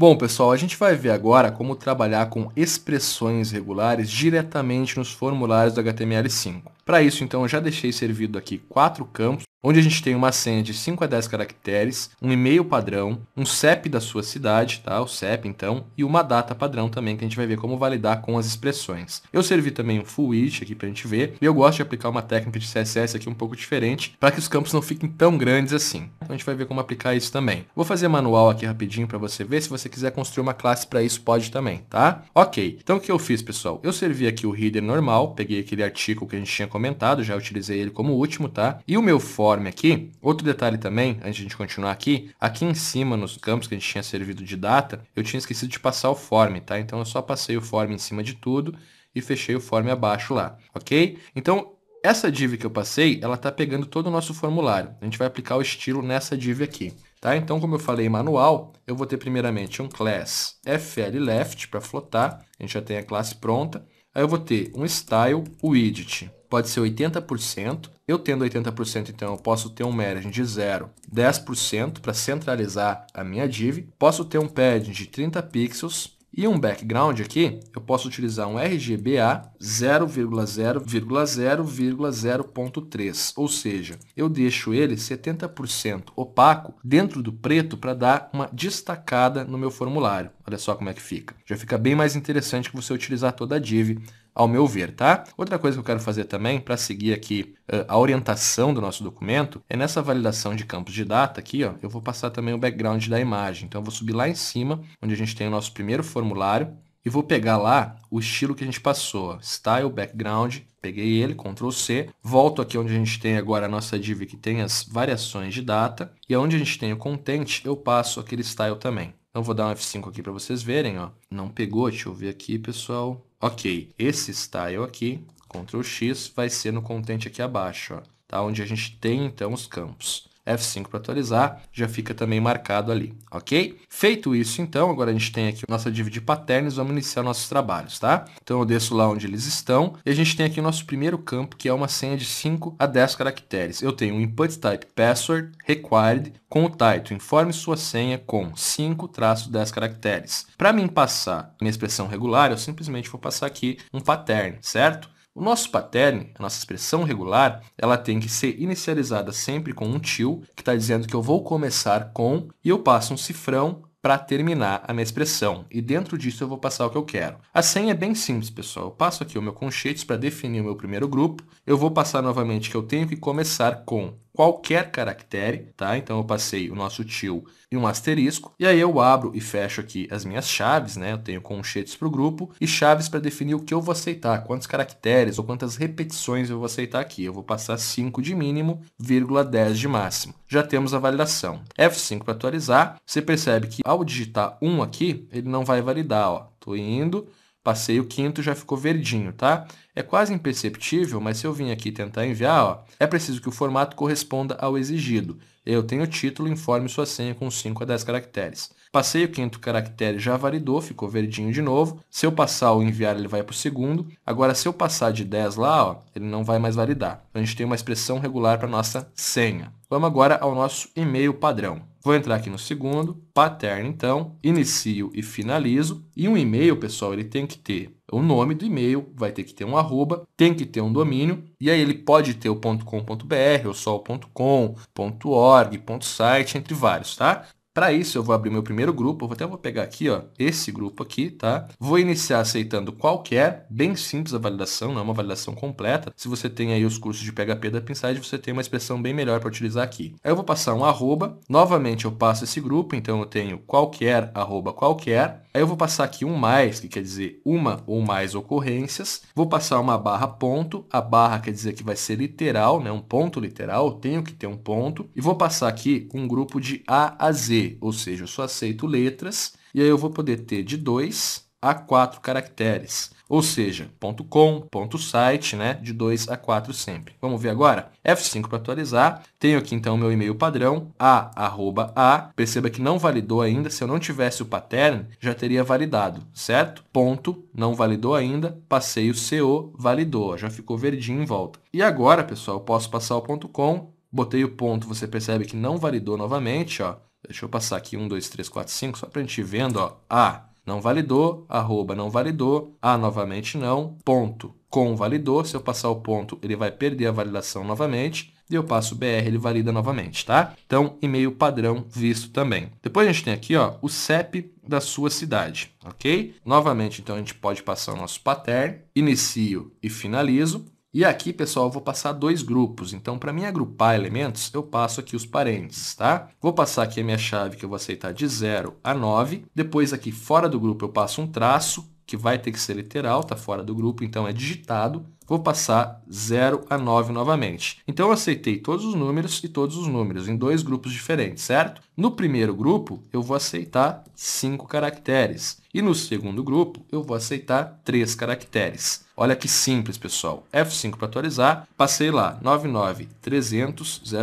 Bom, pessoal, a gente vai ver agora como trabalhar com expressões regulares diretamente nos formulários do HTML5. Para isso, então, eu já deixei servido aqui quatro campos onde a gente tem uma senha de 5 a 10 caracteres, um e-mail padrão, um CEP da sua cidade, tá? o CEP então, e uma data padrão também, que a gente vai ver como validar com as expressões. Eu servi também um full it aqui para a gente ver, e eu gosto de aplicar uma técnica de CSS aqui um pouco diferente, para que os campos não fiquem tão grandes assim. Então a gente vai ver como aplicar isso também. Vou fazer manual aqui rapidinho para você ver, se você quiser construir uma classe para isso, pode também, tá? Ok, então o que eu fiz, pessoal? Eu servi aqui o header normal, peguei aquele artigo que a gente tinha comentado, já utilizei ele como último, tá? E o meu for form aqui, outro detalhe também, antes de a gente continuar aqui, aqui em cima nos campos que a gente tinha servido de data, eu tinha esquecido de passar o form, tá? Então eu só passei o form em cima de tudo e fechei o form abaixo lá, ok? Então, essa div que eu passei, ela está pegando todo o nosso formulário. A gente vai aplicar o estilo nessa div aqui. Tá? Então, como eu falei manual, eu vou ter primeiramente um class fleft para flotar. A gente já tem a classe pronta. Aí eu vou ter um style widget pode ser 80%. Eu tendo 80%, então, eu posso ter um margin de 0, 10% para centralizar a minha div. Posso ter um padding de 30 pixels e um background aqui, eu posso utilizar um RGBA 0,0,0,0.3, ou seja, eu deixo ele 70% opaco dentro do preto para dar uma destacada no meu formulário. Olha só como é que fica. Já fica bem mais interessante que você utilizar toda a div ao meu ver, tá? Outra coisa que eu quero fazer também, para seguir aqui uh, a orientação do nosso documento, é nessa validação de campos de data aqui, ó, eu vou passar também o background da imagem. Então, eu vou subir lá em cima, onde a gente tem o nosso primeiro formulário, e vou pegar lá o estilo que a gente passou, Style Background, peguei ele, Ctrl C, volto aqui onde a gente tem agora a nossa div que tem as variações de data, e onde a gente tem o Content, eu passo aquele Style também. Então, vou dar um F5 aqui para vocês verem, ó. Não pegou, deixa eu ver aqui, pessoal. Ok, esse style aqui, Ctrl X, vai ser no content aqui abaixo, ó, tá? onde a gente tem então os campos. F5 para atualizar, já fica também marcado ali, ok? Feito isso, então, agora a gente tem aqui nossa div de patterns, vamos iniciar nossos trabalhos, tá? Então eu desço lá onde eles estão, e a gente tem aqui o nosso primeiro campo, que é uma senha de 5 a 10 caracteres. Eu tenho um input type password required com o title informe sua senha com 5-10 caracteres. Para mim passar minha expressão regular, eu simplesmente vou passar aqui um pattern, certo? O nosso pattern, a nossa expressão regular, ela tem que ser inicializada sempre com um till, que está dizendo que eu vou começar com, e eu passo um cifrão para terminar a minha expressão. E dentro disso eu vou passar o que eu quero. A senha é bem simples, pessoal. Eu passo aqui o meu conchetes para definir o meu primeiro grupo. Eu vou passar novamente que eu tenho que começar com qualquer caractere, tá? Então eu passei o nosso tio e um asterisco, e aí eu abro e fecho aqui as minhas chaves, né? Eu tenho conchetes para o grupo e chaves para definir o que eu vou aceitar, quantos caracteres ou quantas repetições eu vou aceitar aqui. Eu vou passar 5 de mínimo, vírgula 10 de máximo. Já temos a validação. F5 para atualizar, você percebe que ao digitar 1 aqui, ele não vai validar. Tô indo, Passei o quinto, já ficou verdinho, tá? É quase imperceptível, mas se eu vim aqui tentar enviar, ó, é preciso que o formato corresponda ao exigido. Eu tenho o título, informe sua senha com 5 a 10 caracteres. Passei o quinto caractere, já validou, ficou verdinho de novo. Se eu passar o enviar, ele vai para o segundo. Agora, se eu passar de 10 lá, ó, ele não vai mais validar. Então, a gente tem uma expressão regular para nossa senha. Vamos agora ao nosso e-mail padrão. Vou entrar aqui no segundo, pattern então, inicio e finalizo. E um e-mail, pessoal, ele tem que ter o nome do e-mail, vai ter que ter um arroba, tem que ter um domínio, e aí ele pode ter o .com.br, ou só o .com, .org, .site, entre vários, tá? Para isso, eu vou abrir meu primeiro grupo, eu até vou pegar aqui, ó, esse grupo aqui, tá? Vou iniciar aceitando qualquer, bem simples a validação, não é uma validação completa. Se você tem aí os cursos de PHP da Pinside, você tem uma expressão bem melhor para utilizar aqui. Aí eu vou passar um arroba, novamente eu passo esse grupo, então eu tenho qualquer, arroba qualquer. Aí eu vou passar aqui um mais, que quer dizer uma ou mais ocorrências. Vou passar uma barra ponto, a barra quer dizer que vai ser literal, né? um ponto literal, eu tenho que ter um ponto. E vou passar aqui um grupo de A a Z ou seja, eu só aceito letras, e aí eu vou poder ter de 2 a 4 caracteres, ou seja, .com, .site, né, de 2 a 4 sempre. Vamos ver agora? F5 para atualizar, tenho aqui então o meu e-mail padrão, a, arroba, a, perceba que não validou ainda, se eu não tivesse o pattern, já teria validado, certo? Ponto, não validou ainda, passei o CO, validou, já ficou verdinho em volta. E agora, pessoal, eu posso passar o ponto .com, botei o ponto, você percebe que não validou novamente, ó, Deixa eu passar aqui 1, 2, 3, 4, 5, só para a gente ir vendo, ó. A não validou, arroba não validou, A novamente não, ponto com validou. Se eu passar o ponto, ele vai perder a validação novamente. E eu passo o BR, ele valida novamente, tá? Então, e-mail padrão visto também. Depois a gente tem aqui, ó, o CEP da sua cidade, ok? Novamente, então, a gente pode passar o nosso pattern, inicio e finalizo. E aqui, pessoal, eu vou passar dois grupos. Então, para mim agrupar elementos, eu passo aqui os parênteses, tá? Vou passar aqui a minha chave que eu vou aceitar de 0 a 9. Depois, aqui fora do grupo, eu passo um traço, que vai ter que ser literal, tá fora do grupo, então é digitado. Vou passar 0 a 9 novamente. Então, eu aceitei todos os números e todos os números em dois grupos diferentes, certo? No primeiro grupo, eu vou aceitar 5 caracteres. E no segundo grupo, eu vou aceitar 3 caracteres. Olha que simples, pessoal. F5 para atualizar. Passei lá, 99300 000.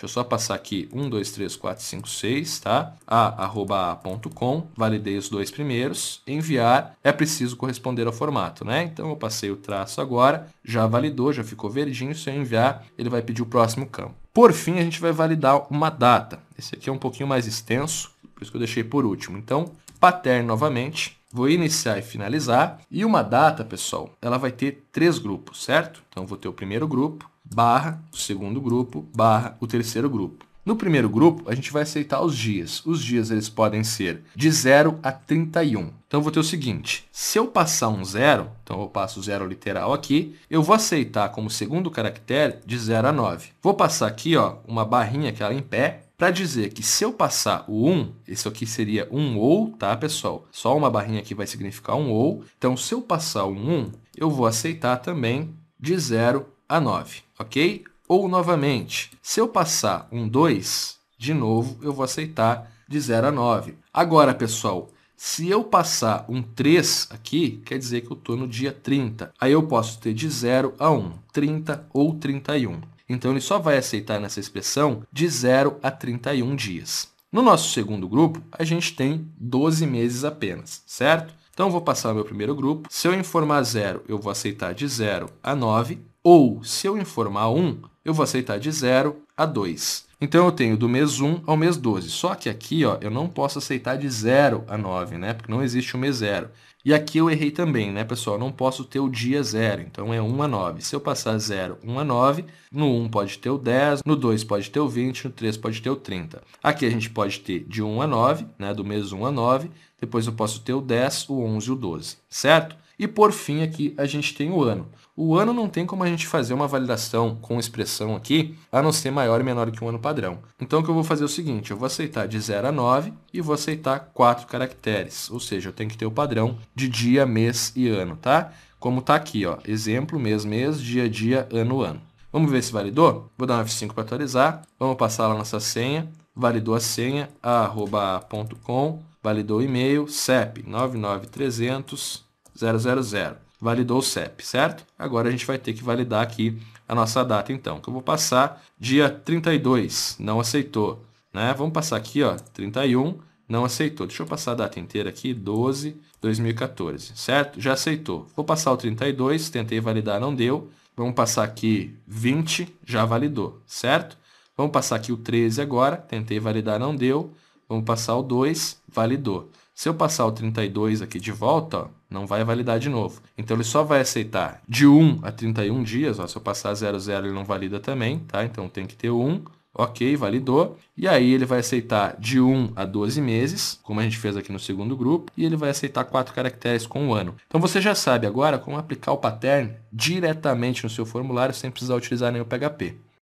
Deixa eu só passar aqui 1, 2, 3, 4, 5, 6, tá? A, arroba a.com. Validei os dois primeiros. Enviar. É preciso corresponder ao formato, né? Então, eu passei o traço agora. Já validou, já ficou verdinho. Se eu enviar, ele vai pedir o próximo campo. Por fim, a gente vai validar uma data. Esse aqui é um pouquinho mais extenso, por isso que eu deixei por último. Então, pattern novamente, vou iniciar e finalizar. E uma data, pessoal, ela vai ter três grupos, certo? Então, vou ter o primeiro grupo, barra, o segundo grupo, barra, o terceiro grupo. No primeiro grupo, a gente vai aceitar os dias. Os dias eles podem ser de 0 a 31. Então, eu vou ter o seguinte, se eu passar um zero, então eu passo o zero literal aqui, eu vou aceitar como segundo caractere de 0 a 9. Vou passar aqui ó, uma barrinha que ela em pé, para dizer que se eu passar o 1, isso aqui seria um ou, tá, pessoal? Só uma barrinha aqui vai significar um ou. Então, se eu passar o 1, eu vou aceitar também de 0 a 9, ok? Ou, novamente, se eu passar um 2, de novo, eu vou aceitar de 0 a 9. Agora, pessoal, se eu passar um 3 aqui, quer dizer que eu estou no dia 30. Aí eu posso ter de 0 a 1, 30 ou 31. Então, ele só vai aceitar nessa expressão de 0 a 31 dias. No nosso segundo grupo, a gente tem 12 meses apenas, certo? Então, eu vou passar o meu primeiro grupo. Se eu informar 0, eu vou aceitar de 0 a 9. Ou, se eu informar 1, eu vou aceitar de 0 a 2. Então, eu tenho do mês 1 ao mês 12. Só que aqui ó, eu não posso aceitar de 0 a 9, né? porque não existe o mês 0. E aqui eu errei também, né, pessoal? Não posso ter o dia zero, então é 1 a 9. Se eu passar 0, 1 a 9, no 1 pode ter o 10, no 2 pode ter o 20, no 3 pode ter o 30. Aqui a gente pode ter de 1 a 9, né, do mês 1 a 9, depois eu posso ter o 10, o 11 e o 12, certo? E por fim aqui a gente tem o ano. O ano não tem como a gente fazer uma validação com expressão aqui, a não ser maior e menor que um ano padrão. Então o que eu vou fazer é o seguinte, eu vou aceitar de 0 a 9 e vou aceitar 4 caracteres, ou seja, eu tenho que ter o padrão de dia, mês e ano, tá? Como está aqui, ó, exemplo, mês, mês, dia, dia, ano, ano. Vamos ver se validou? Vou dar um F5 para atualizar, vamos passar lá nossa senha, validou a senha, arroba.com, validou o e-mail, CEP 99300 000. Validou o CEP, certo? Agora a gente vai ter que validar aqui a nossa data, então. Que eu vou passar dia 32, não aceitou. Né? Vamos passar aqui, ó, 31, não aceitou. Deixa eu passar a data inteira aqui, 12, 2014, certo? Já aceitou. Vou passar o 32, tentei validar, não deu. Vamos passar aqui 20, já validou, certo? Vamos passar aqui o 13 agora, tentei validar, não deu. Vamos passar o 2, validou. Se eu passar o 32 aqui de volta, ó, não vai validar de novo. Então, ele só vai aceitar de 1 a 31 dias. Ó, se eu passar 00, ele não valida também, tá? Então, tem que ter 1. Ok, validou. E aí ele vai aceitar de 1 a 12 meses, como a gente fez aqui no segundo grupo, e ele vai aceitar 4 caracteres com o ano. Então você já sabe agora como aplicar o pattern diretamente no seu formulário sem precisar utilizar nenhum PHP.